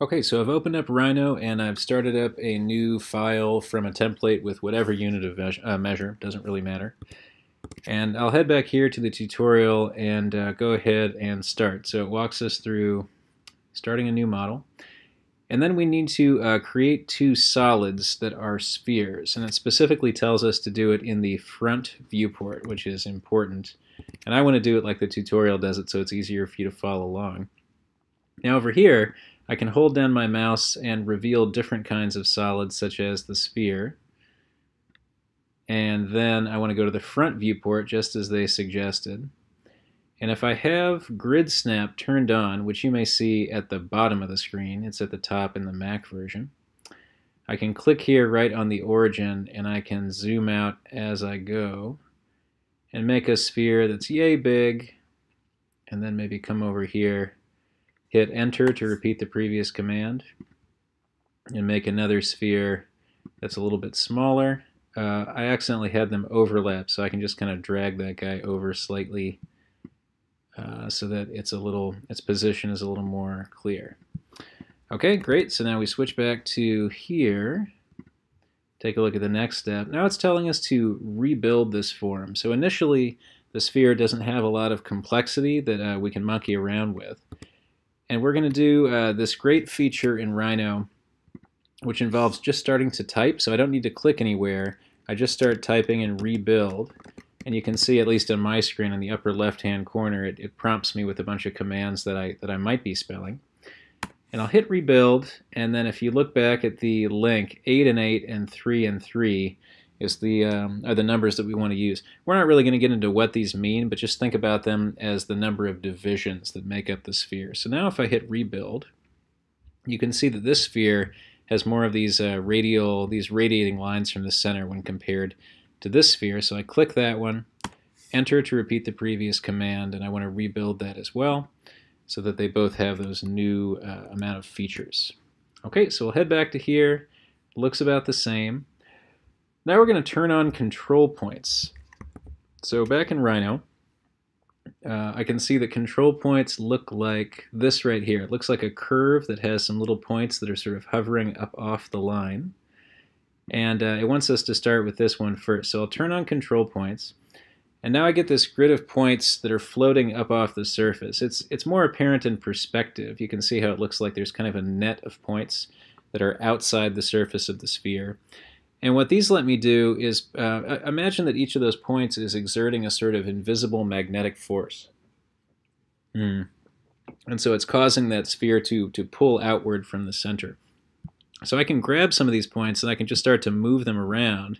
Okay, so I've opened up Rhino and I've started up a new file from a template with whatever unit of uh, measure, doesn't really matter. And I'll head back here to the tutorial and uh, go ahead and start. So it walks us through starting a new model. And then we need to uh, create two solids that are spheres. And it specifically tells us to do it in the front viewport, which is important. And I want to do it like the tutorial does it so it's easier for you to follow along. Now over here, I can hold down my mouse and reveal different kinds of solids such as the sphere. And then I want to go to the front viewport just as they suggested. And if I have Grid Snap turned on, which you may see at the bottom of the screen, it's at the top in the Mac version, I can click here right on the origin and I can zoom out as I go and make a sphere that's yay big and then maybe come over here Hit enter to repeat the previous command and make another sphere that's a little bit smaller. Uh, I accidentally had them overlap, so I can just kind of drag that guy over slightly uh, so that it's a little, its position is a little more clear. Okay, great. So now we switch back to here. Take a look at the next step. Now it's telling us to rebuild this form. So initially, the sphere doesn't have a lot of complexity that uh, we can monkey around with. And we're going to do uh, this great feature in Rhino, which involves just starting to type. So I don't need to click anywhere. I just start typing and rebuild. And you can see, at least on my screen in the upper left-hand corner, it, it prompts me with a bunch of commands that I, that I might be spelling. And I'll hit rebuild, and then if you look back at the link, 8 and 8 and 3 and 3, is the um, are the numbers that we want to use. We're not really going to get into what these mean, but just think about them as the number of divisions that make up the sphere. So now if I hit rebuild, you can see that this sphere has more of these uh, radial, these radiating lines from the center when compared to this sphere. So I click that one, enter to repeat the previous command, and I want to rebuild that as well so that they both have those new uh, amount of features. Okay, so we'll head back to here. Looks about the same. Now we're going to turn on control points. So back in Rhino, uh, I can see that control points look like this right here. It looks like a curve that has some little points that are sort of hovering up off the line. And uh, it wants us to start with this one first. So I'll turn on control points. And now I get this grid of points that are floating up off the surface. It's, it's more apparent in perspective. You can see how it looks like there's kind of a net of points that are outside the surface of the sphere. And what these let me do is uh, imagine that each of those points is exerting a sort of invisible magnetic force. Mm. And so it's causing that sphere to, to pull outward from the center. So I can grab some of these points and I can just start to move them around.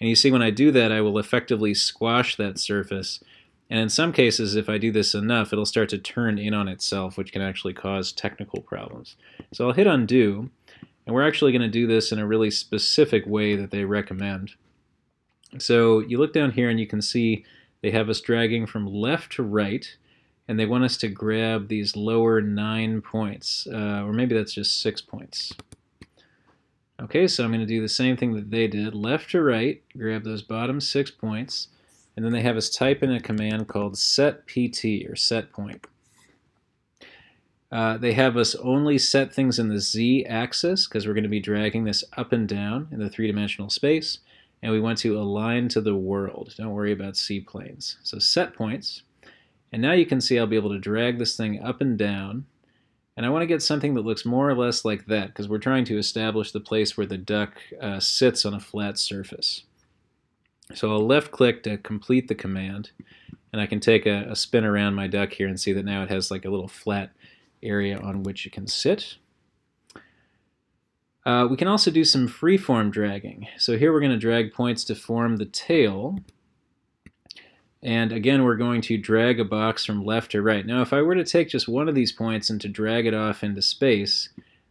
And you see when I do that, I will effectively squash that surface. And in some cases, if I do this enough, it'll start to turn in on itself, which can actually cause technical problems. So I'll hit undo, and we're actually going to do this in a really specific way that they recommend. So you look down here and you can see they have us dragging from left to right, and they want us to grab these lower nine points, uh, or maybe that's just six points. Okay, so I'm going to do the same thing that they did, left to right, grab those bottom six points, and then they have us type in a command called set pt, or set point. Uh, they have us only set things in the z-axis because we're going to be dragging this up and down in the three-dimensional space. And we want to align to the world. Don't worry about c-planes. So set points. And now you can see I'll be able to drag this thing up and down. And I want to get something that looks more or less like that because we're trying to establish the place where the duck uh, sits on a flat surface. So I'll left click to complete the command. And I can take a, a spin around my duck here and see that now it has like a little flat area on which it can sit. Uh, we can also do some freeform dragging. So here we're going to drag points to form the tail. And again, we're going to drag a box from left to right. Now, if I were to take just one of these points and to drag it off into space,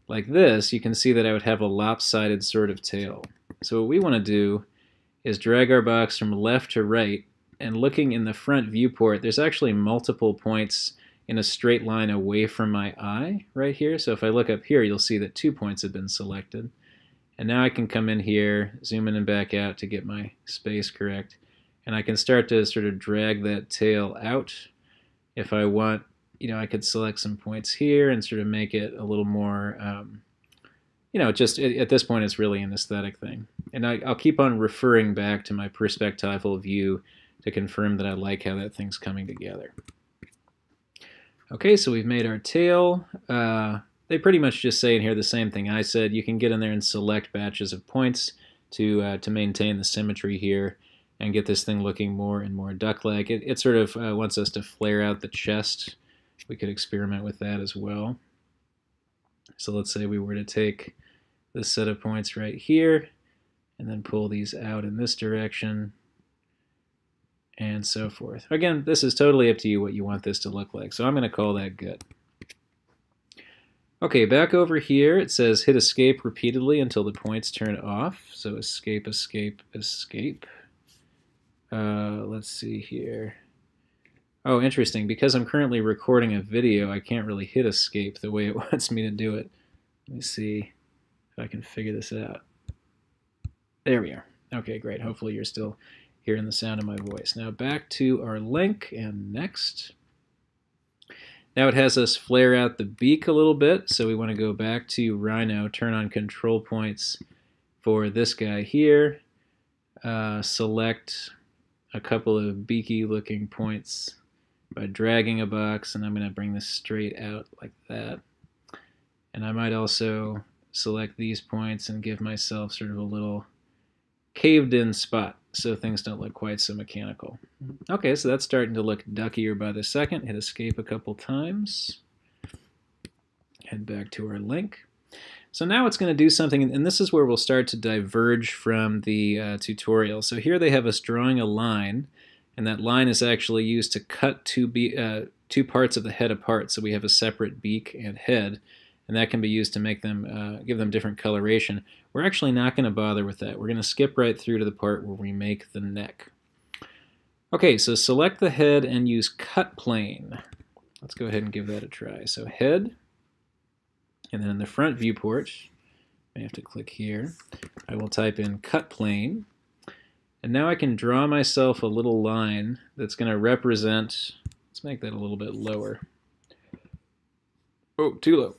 like this, you can see that I would have a lopsided sort of tail. So what we want to do is drag our box from left to right, and looking in the front viewport, there's actually multiple points in a straight line away from my eye right here. So if I look up here, you'll see that two points have been selected. And now I can come in here, zoom in and back out to get my space correct. And I can start to sort of drag that tail out if I want you know, I could select some points here and sort of make it a little more, um, you know, just at this point it's really an aesthetic thing. And I, will keep on referring back to my perspectival view to confirm that I like how that thing's coming together. Okay, so we've made our tail. Uh, they pretty much just say in here the same thing I said. You can get in there and select batches of points to, uh, to maintain the symmetry here and get this thing looking more and more duck-like. It, it, sort of uh, wants us to flare out the chest. We could experiment with that as well. So let's say we were to take this set of points right here and then pull these out in this direction and so forth. Again, this is totally up to you what you want this to look like, so I'm going to call that good. Okay, back over here, it says hit escape repeatedly until the points turn off. So escape, escape, escape. Uh, let's see here. Oh, interesting. Because I'm currently recording a video, I can't really hit escape the way it wants me to do it. Let me see if I can figure this out. There we are. Okay, great. Hopefully you're still hearing the sound of my voice. Now back to our link and next. Now it has us flare out the beak a little bit, so we want to go back to Rhino, turn on control points for this guy here, uh, select a couple of beaky looking points by dragging a box, and I'm going to bring this straight out like that. And I might also select these points and give myself sort of a little caved in spot so things don't look quite so mechanical. Okay, so that's starting to look duckier by the second. Hit escape a couple times. Head back to our link. So now it's going to do something, and this is where we'll start to diverge from the uh, tutorial. So here they have us drawing a line, and that line is actually used to cut two, be uh, two parts of the head apart. So we have a separate beak and head and that can be used to make them uh, give them different coloration. We're actually not going to bother with that. We're going to skip right through to the part where we make the neck. Okay, so select the head and use cut plane. Let's go ahead and give that a try. So head, and then in the front viewport, I have to click here, I will type in cut plane, and now I can draw myself a little line that's going to represent, let's make that a little bit lower. Oh, too low.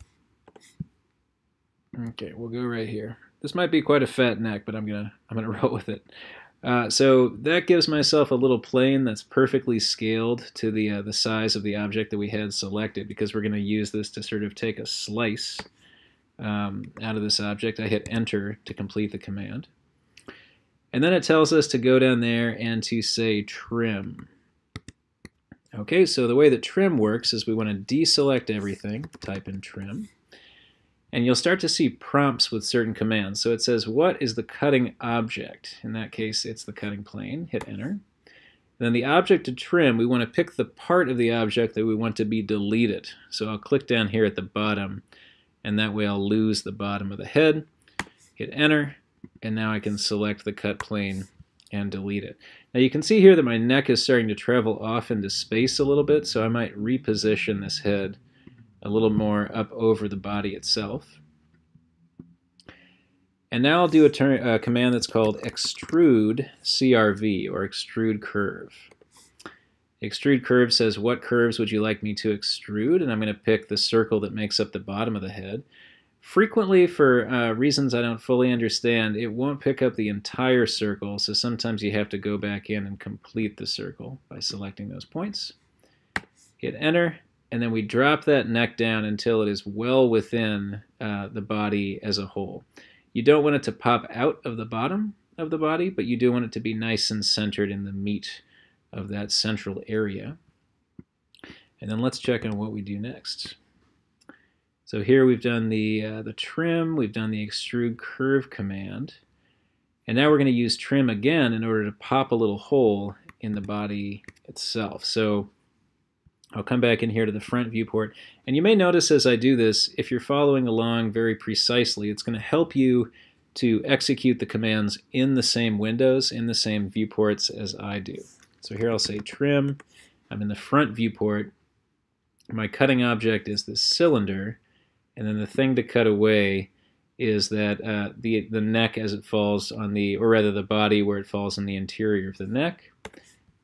Okay, we'll go right here. This might be quite a fat neck, but I'm gonna I'm gonna roll with it. Uh, so that gives myself a little plane that's perfectly scaled to the uh, the size of the object that we had selected because we're going to use this to sort of take a slice um, out of this object. I hit enter to complete the command. And then it tells us to go down there and to say trim. Okay, so the way that trim works is we want to deselect everything, type in trim and you'll start to see prompts with certain commands. So it says, what is the cutting object? In that case, it's the cutting plane. Hit enter. Then the object to trim, we want to pick the part of the object that we want to be deleted. So I'll click down here at the bottom, and that way I'll lose the bottom of the head. Hit enter, and now I can select the cut plane and delete it. Now you can see here that my neck is starting to travel off into space a little bit, so I might reposition this head a little more up over the body itself. And now I'll do a, a, command that's called extrude CRV, or extrude curve. extrude curve says, what curves would you like me to extrude? And I'm going to pick the circle that makes up the bottom of the head. Frequently, for uh, reasons I don't fully understand, it won't pick up the entire circle, so sometimes you have to go back in and complete the circle by selecting those points. Hit enter, and then we drop that neck down until it is well within uh, the body as a whole. You don't want it to pop out of the bottom of the body, but you do want it to be nice and centered in the meat of that central area. And then let's check on what we do next. So here we've done the, uh, the trim, we've done the extrude curve command, and now we're going to use trim again in order to pop a little hole in the body itself. So I'll come back in here to the front viewport. And you may notice as I do this, if you're following along very precisely, it's going to help you to execute the commands in the same windows, in the same viewports as I do. So here I'll say trim. I'm in the front viewport. My cutting object is this cylinder. And then the thing to cut away is that uh, the, the neck as it falls on the, or rather the body where it falls on the interior of the neck.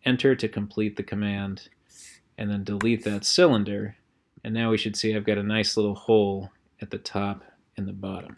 Enter to complete the command and then delete that cylinder, And now we should see I've got a nice little hole at the top and the bottom.